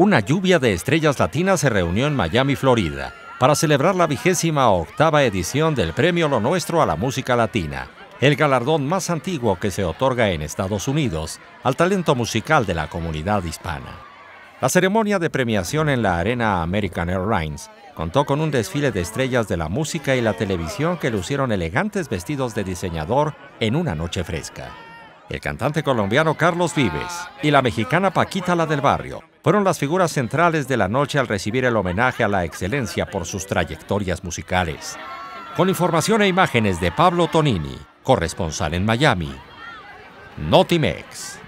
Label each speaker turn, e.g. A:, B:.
A: Una lluvia de estrellas latinas se reunió en Miami, Florida, para celebrar la vigésima octava edición del Premio Lo Nuestro a la Música Latina, el galardón más antiguo que se otorga en Estados Unidos al talento musical de la comunidad hispana. La ceremonia de premiación en la Arena American Airlines contó con un desfile de estrellas de la música y la televisión que lucieron elegantes vestidos de diseñador en una noche fresca. El cantante colombiano Carlos Vives y la mexicana Paquita la del Barrio fueron las figuras centrales de la noche al recibir el homenaje a la excelencia por sus trayectorias musicales. Con información e imágenes de Pablo Tonini, corresponsal en Miami. Notimex.